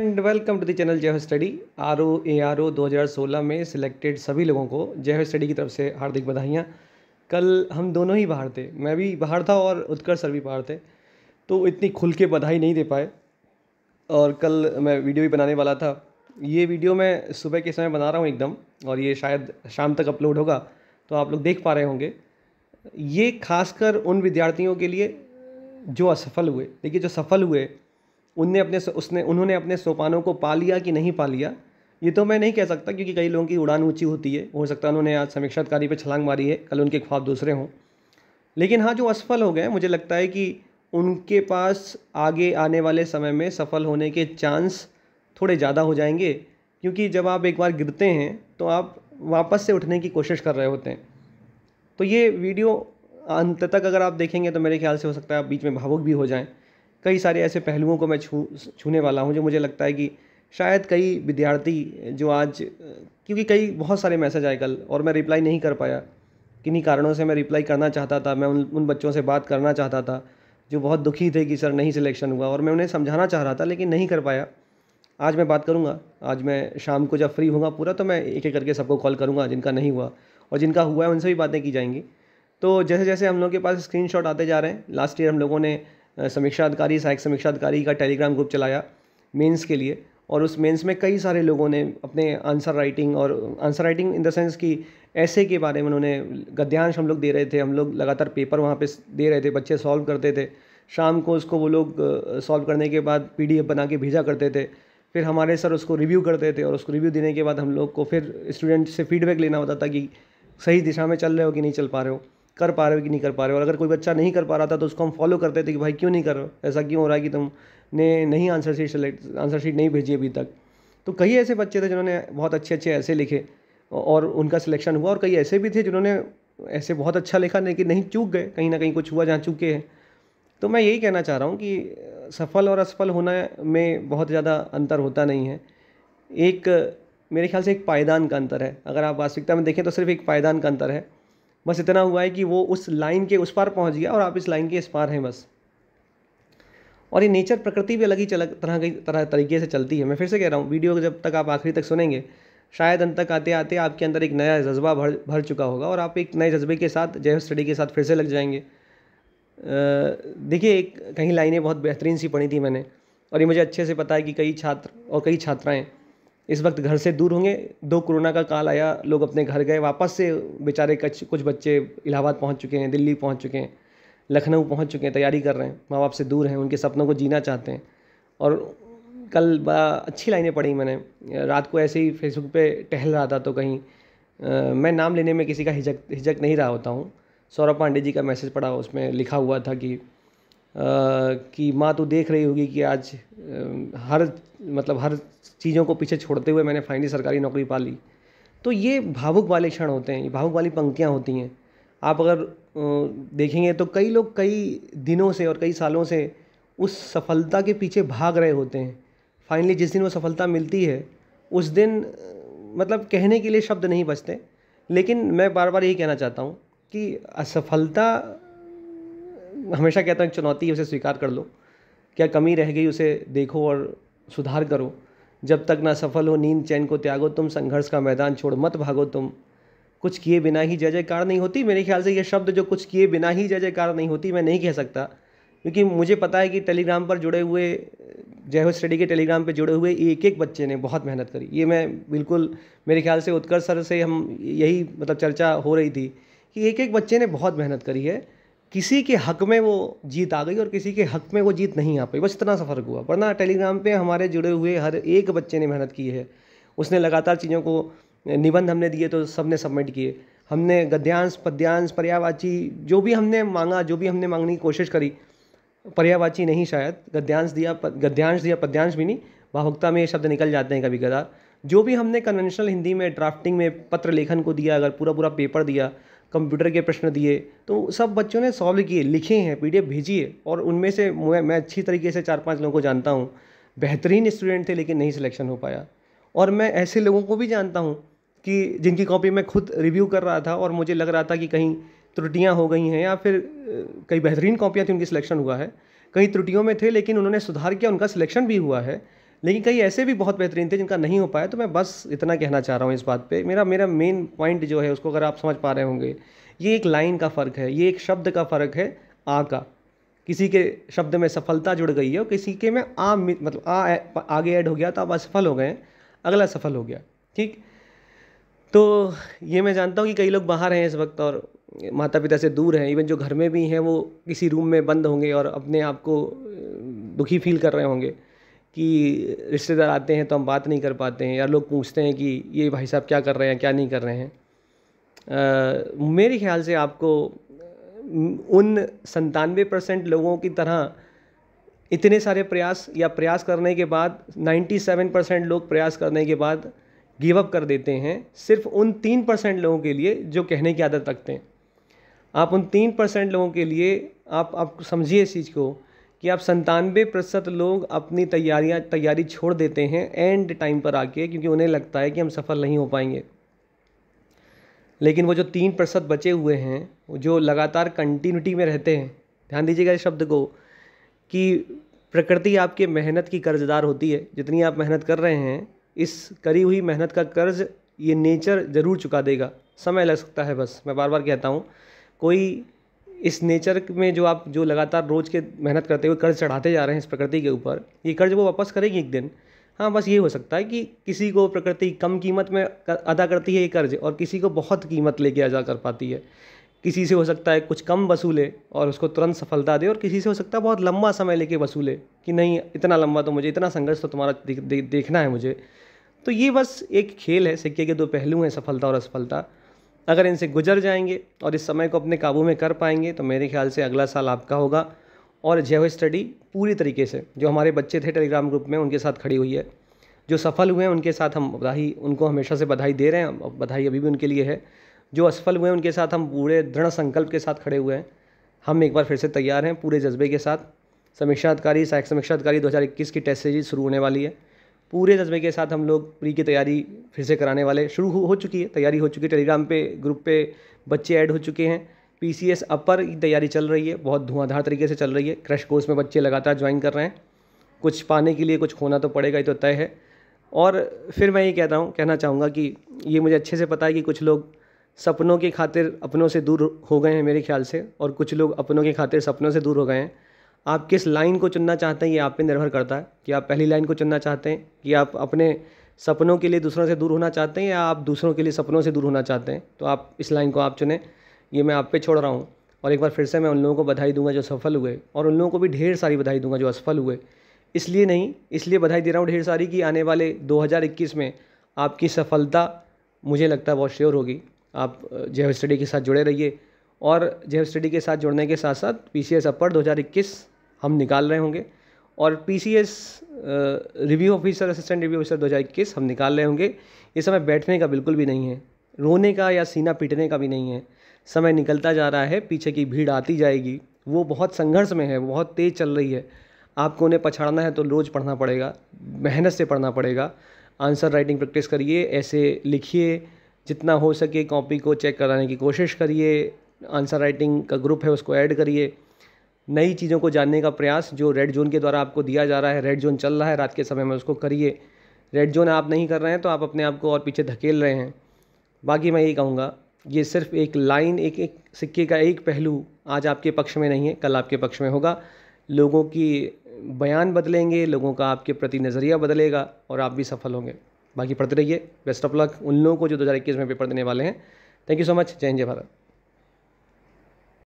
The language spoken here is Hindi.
And welcome to the channel Jai study R O A R O दो हज़ार सोलह में सिलेक्टेड सभी लोगों को जय स्टडी की तरफ़ से हार्दिक बधाइयाँ। कल हम दोनों ही बाहर थे। मैं भी बाहर था और उत्कर्ष सर भी बाहर थे। तो इतनी खुल के बधाई नहीं दे पाए। और कल मैं वीडियो भी बनाने वाला था। ये वीडियो मैं सुबह के समय बना रहा हूँ एकदम, और ये शायद शाम तक अपलोड होगा। तो आप लोग देख पा रहे होंगे। ये खासकर उन विद्यार्थियों के लिए जो असफल हुए। देखिए, जो सफल हुए उनने अपने उसने, उन्होंने अपने सोपानों को पा लिया कि नहीं पा लिया? ये तो मैं नहीं कह सकता, क्योंकि कई लोगों की उड़ान ऊँची होती है। हो सकता है उन्होंने आज समीक्षाधिकारी पर छलांग मारी है, कल उनके ख्वाब दूसरे हों। लेकिन हाँ जो असफल हो गए, मुझे लगता है कि उनके पास आगे आने वाले समय में सफल होने के चांस थोड़े ज़्यादा हो जाएँगे, क्योंकि जब आप एक बार गिरते हैं तो आप वापस से उठने की कोशिश कर रहे होते हैं। तो ये वीडियो अंत तक अगर आप देखेंगे तो मेरे ख्याल से हो सकता है आप बीच में भावुक भी हो जाएँ। कई सारे ऐसे पहलुओं को मैं छू, छूने वाला हूँ जो मुझे लगता है कि शायद कई विद्यार्थी जो आज, क्योंकि कई बहुत सारे मैसेज आए कल और मैं रिप्लाई नहीं कर पाया। किन्हीं कारणों से मैं रिप्लाई करना चाहता था, मैं उन उन बच्चों से बात करना चाहता था, जो बहुत दुखी थे कि सर नहीं सिलेक्शन हुआ और मैं उन्हें समझाना चाह रहा था लेकिन नहीं कर पाया। आज मैं बात करूँगा, आज मैं शाम को जब फ्री होगा पूरा तो मैं एक एक करके सबको कॉल करूँगा, जिनका नहीं हुआ और जिनका हुआ है उनसे भी बातें की जाएँगी। तो जैसे जैसे हम लोग के पास स्क्रीनशॉट आते जा रहे हैं लास्ट ईयर हम लोगों ने समीक्षा अधिकारी सहायक समीक्षा अधिकारी का टेलीग्राम ग्रुप चलाया मेंस के लिए और उस मेंस में कई सारे लोगों ने अपने आंसर राइटिंग और answer writing in the sense कि ऐसे के बारे में उन्होंने गद्यांश हम लोग दे रहे थे, हम लोग लगातार पेपर वहाँ पे दे रहे थे, बच्चे सॉल्व करते थे। शाम को उसको वो लोग सॉल्व करने के बाद पीडीएफ बना के भेजा करते थे। फिर हमारे सर उसको रिव्यू करते थे और उसको रिव्यू देने के बाद हम लोग को फिर स्टूडेंट से फीडबैक लेना होता था कि सही दिशा में चल रहे हो कि नहीं चल पा रहे हो। कर पा रहे हो कि नहीं कर पा रहे हो? और अगर कोई बच्चा नहीं कर पा रहा था तो उसको हम फॉलो करते थे कि भाई क्यों नहीं कर रहे ऐसा क्यों हो रहा है कि तुमने नहीं answer sheet select answer sheet नहीं भेजी अभी तक? तो कई ऐसे बच्चे थे जिन्होंने बहुत अच्छे अच्छे ऐसे लिखे, और उनका सिलेक्शन हुआ, और कई ऐसे भी थे जिन्होंने ऐसे बहुत अच्छा लिखा लेकिन नहीं चूक गए, कहीं ना कहीं कुछ हुआ जहाँ चूके हैं। तो मैं यही कहना चाह रहा हूँ कि सफल और असफल होना में बहुत ज़्यादा अंतर होता नहीं है। एक, मेरे ख्याल से एक पायदान का अंतर है। अगर आप वास्तविकता में देखें तो सिर्फ़ एक पायदान का अंतर है। बस इतना हुआ है कि वो उस लाइन के उस पार पहुँच गया और आप इस लाइन के इस पार हैं बस। और ये नेचर प्रकृति भी अलग ही चल तरह की तरह तरीके से चलती है। मैं फिर से कह रहा हूँ, वीडियो जब तक आप आखिरी तक सुनेंगे, शायद अंत तक आते आते आपके अंदर एक नया जज्बा भर भर चुका होगा और आप एक नए जज्बे के साथ, जय स्टडी के साथ फिर से लग जाएँगे। देखिए, एक कहीं लाइनें बहुत बेहतरीन सी पढ़ी थी मैंने और ये मुझे अच्छे से पता है कि कई छात्र और कई छात्राएँ इस वक्त घर से दूर होंगे। दो कोरोना का काल आया लोग अपने घर गए वापस से बेचारे कच कुछ बच्चे इलाहाबाद पहुँच चुके हैं दिल्ली पहुँच चुके हैं लखनऊ पहुँच चुके हैं तैयारी कर रहे हैं माँ बाप से दूर हैं उनके सपनों को जीना चाहते हैं। और कल बड़ा अच्छी लाइनें पढ़ी मैंने। रात को ऐसे ही फेसबुक पे टहल रहा था तो कहीं आ, मैं नाम लेने में किसी का हिजक हिजक नहीं रहा होता हूँ। सौरभ पांडे जी का मैसेज पढ़ा उसमें लिखा हुआ था कि कि माँ तो देख रही होगी कि आज हर मतलब हर चीज़ों को पीछे छोड़ते हुए मैंने फाइनली सरकारी नौकरी पा ली। तो ये भावुक वाले क्षण होते हैं, ये भावुक वाली पंक्तियाँ होती हैं। आप अगर देखेंगे तो कई लोग कई दिनों से और कई सालों से उस सफलता के पीछे भाग रहे होते हैं। फाइनली जिस दिन वो सफलता मिलती है, उस दिन मतलब कहने के लिए शब्द नहीं बचते। लेकिन मैं बार बार यही कहना चाहता हूँ कि असफलता हमेशा कहता हूँ चुनौती है, उसे स्वीकार कर लो। क्या कमी रह गई उसे देखो और सुधार करो। जब तक ना सफल हो, नींद चैन को त्यागो, तुम संघर्ष का मैदान छोड़ मत भागो तुम। कुछ किए बिना ही जय जयकार नहीं होती। मेरे ख्याल से ये शब्द जो कुछ किए बिना ही जय जयकार नहीं होती, मैं नहीं कह सकता। क्योंकि मुझे पता है कि टेलीग्राम पर जुड़े हुए जय हो स्टडी के टेलीग्राम पर जुड़े हुए एक एक बच्चे ने बहुत मेहनत करी। ये मैं बिल्कुल, मेरे ख्याल से उत्कर्ष सर से हम यही मतलब चर्चा हो रही थी कि एक एक बच्चे ने बहुत मेहनत करी है। किसी के हक में वो जीत आ गई और किसी के हक में वो जीत नहीं आ पाई। बस इतना सा फ़र्क हुआ। वरना टेलीग्राम पे हमारे जुड़े हुए हर एक बच्चे ने मेहनत की है। उसने लगातार चीज़ों को निबंध हमने दिए तो सबने सबमिट किए। हमने गद्यांश, पद्यांश, पर्यावाची, जो भी हमने मांगा, जो भी हमने मांगने की कोशिश करी, पर्यावाची नहीं शायद। गद्यांश दिया गद्यांश दिया, पद्यांश भी नहीं। भावुकता में ये शब्द निकल जाते हैं कभी कदार जो भी हमने कन्वेंशनल हिंदी में ड्राफ्टिंग में पत्र लेखन को दिया, अगर पूरा पूरा पेपर दिया कंप्यूटर के प्रश्न दिए तो सब बच्चों ने सॉल्व किए, लिखे हैं पीडीएफ भेजी है, और उनमें से मैं अच्छी तरीके से चार पाँच लोगों को जानता हूँ। बेहतरीन स्टूडेंट थे, लेकिन नहीं सिलेक्शन हो पाया। और मैं ऐसे लोगों को भी जानता हूँ कि जिनकी कॉपी मैं खुद रिव्यू कर रहा था, और मुझे लग रहा था कि कहीं त्रुटियाँ हो गई हैं, या फिर कई बेहतरीन कॉपियाँ थी, उनकी सिलेक्शन हुआ है। कई त्रुटियों में थे, लेकिन उन्होंने सुधार किया, उनका सिलेक्शन भी हुआ है। लेकिन कई ऐसे भी बहुत बेहतरीन थे जिनका नहीं हो पाया तो मैं बस इतना कहना चाह रहा हूँ इस बात पे। मेरा मेरा मेन पॉइंट जो है उसको अगर आप समझ पा रहे होंगे, ये एक लाइन का फ़र्क है, ये एक शब्द का फ़र्क है, आ का। किसी के शब्द में सफलता जुड़ गई है और किसी के में आ मतलब आ, आगे ऐड हो गया तो आप असफल हो गए, अगला सफल हो गया, ठीक? तो ये मैं जानता हूँ कि कई लोग बाहर हैं इस वक्त और माता पिता से दूर हैं इवन जो घर में भी हैं वो किसी रूम में बंद होंगे और अपने आप को दुखी फील कर रहे होंगे। कि रिश्तेदार आते हैं तो हम बात नहीं कर पाते हैं या लोग पूछते हैं कि ये भाई साहब क्या कर रहे हैं क्या नहीं कर रहे हैं। आ, मेरे ख्याल से आपको उन संतानवे परसेंट लोगों की तरह इतने सारे प्रयास या प्रयास करने के बाद 97 परसेंट लोग प्रयास करने के बाद गिव अप कर देते हैं सिर्फ़ उन तीन परसेंट लोगों के लिए जो कहने की आदत रखते हैं। आप उन तीन परसेंट लोगों के लिए आप आप समझिए इस चीज़ को कि आप संतानवे प्रतिशत लोग अपनी तैयारियाँ, तैयारी छोड़ देते हैं एंड टाइम पर आके, क्योंकि उन्हें लगता है कि हम सफल नहीं हो पाएँगे। लेकिन वो जो तीन प्रतिशत बचे हुए हैं, जो लगातार कंटिन्यूटी में रहते हैं, ध्यान दीजिएगा इस शब्द को, कि प्रकृति आपके मेहनत की कर्जदार होती है। जितनी आप मेहनत कर रहे हैं, इस करी हुई मेहनत का कर्ज ये नेचर ज़रूर चुका देगा। समय लग सकता है बस। मैं बार बार कहता हूँ, कोई इस नेचर में जो आप जो लगातार रोज़ के मेहनत करते हुए कर्ज चढ़ाते जा रहे हैं इस प्रकृति के ऊपर ये कर्ज वो वापस करेगी एक दिन? हाँ बस ये हो सकता है कि किसी को प्रकृति कम कीमत में अदा करती है ये कर्ज और किसी को बहुत कीमत लेके अदा कर पाती है। किसी से हो सकता है कुछ कम वसूले और उसको तुरंत सफलता दे और किसी से हो सकता है बहुत लंबा समय लेके वसूले कि नहीं इतना लंबा तो मुझे इतना संघर्ष तो तुम्हारा दे, दे, देखना है मुझे। तो ये बस एक खेल है सिक्के के दो पहलू हैं सफलता और असफलता। अगर इनसे गुजर जाएँगे और इस समय को अपने काबू में कर पाएँगे तो मेरे ख्याल से अगला साल आपका होगा। और जय स्टडी पूरी तरीके से, जो हमारे बच्चे थे टेलीग्राम ग्रुप में, उनके साथ खड़ी हुई है। जो सफल हुए हैं, उनके साथ हम बधाई, उनको हमेशा से बधाई दे रहे हैं बधाई अभी भी उनके लिए है। जो असफल हुए हैं, उनके साथ हम पूरे दृढ़ संकल्प के साथ खड़े हुए हैं। हम एक बार फिर से तैयार हैं पूरे जज्बे के साथ। समीक्षा अधिकारी, सहायक समीक्षा अधिकारी दो हज़ार इक्कीस की टेस्ट सीरीज़ शुरू होने वाली है। पूरे जज्बे के साथ हम लोग प्री की तैयारी फिर से कराने वाले शुरू हो, चुकी है तैयारी हो चुकी है। टेलीग्राम पे ग्रुप पे बच्चे ऐड हो चुके हैं। पी सी एस अपर की तैयारी चल रही है बहुत धुआंधार तरीके से चल रही है। क्रश कोर्स में बच्चे लगातार ज्वाइन कर रहे हैं। कुछ पाने के लिए कुछ खोना तो पड़ेगा ही तो तय है। और फिर मैं ये कहता हूँ कहना चाहूँगा कि ये मुझे अच्छे से पता है कि कुछ लोग सपनों की खातिर अपनों से दूर हो गए हैं मेरे ख्याल से और कुछ लोग अपनों की खातिर सपनों से दूर हो गए हैं। आप किस लाइन को चुनना चाहते हैं, ये आप पे निर्भर करता है। कि आप पहली लाइन को चुनना चाहते हैं, कि आप अपने सपनों के लिए दूसरों से दूर होना चाहते हैं, या आप दूसरों के लिए सपनों से दूर होना चाहते हैं। तो आप इस लाइन को आप चुनें। ये मैं आप पे छोड़ रहा हूँ। और एक बार फिर से मैं उन लोगों को बधाई दूँगा जो सफल हुए, और उन लोगों को भी ढेर सारी बधाई दूँगा जो असफल हुए। इसलिए नहीं, इसलिए बधाई दे रहा हूँ ढेर सारी कि आने वाले 2021 में आपकी सफलता मुझे लगता है बहुत श्योर होगी। आप जय स्टडी के साथ जुड़े रहिए। और जय स्टडी के साथ जुड़ने के साथ साथ पी सी एस अपर दो हज़ार इक्कीस हम निकाल रहे होंगे और P C S review officer assistant review officer दो हज़ार इक्कीस हम निकाल रहे होंगे। ये समय बैठने का बिल्कुल भी नहीं है, रोने का या सीना पीटने का भी नहीं है। समय निकलता जा रहा है, पीछे की भीड़ आती जाएगी। वो बहुत संघर्ष में है, बहुत तेज़ चल रही है। आपको उन्हें पछाड़ना है तो रोज़ पढ़ना पड़ेगा, मेहनत से पढ़ना पड़ेगा। आंसर राइटिंग प्रैक्टिस करिए, ऐसे लिखिए, जितना हो सके कॉपी को चेक कराने की कोशिश करिए। आंसर राइटिंग का ग्रुप है, उसको ऐड करिए। नई चीज़ों को जानने का प्रयास जो रेड जोन के द्वारा आपको दिया जा रहा है रेड जोन चल रहा है, रात के समय में उसको करिए। रेड जोन आप नहीं कर रहे हैं तो आप अपने आप को और पीछे धकेल रहे हैं। बाकी मैं यही कहूँगा, ये सिर्फ़ एक लाइन एक एक सिक्के का एक पहलू आज आपके पक्ष में नहीं है, कल आपके पक्ष में होगा। लोगों की बयान बदलेंगे, लोगों का आपके प्रति नज़रिया बदलेगा और आप भी सफल होंगे। बाकी पढ़ते रहिए। बेस्ट ऑफ़ लक उन लोगों को जो दो हज़ार इक्कीस में पेपर देने वाले हैं। थैंक यू सो मच जय हिंद, जय भारत।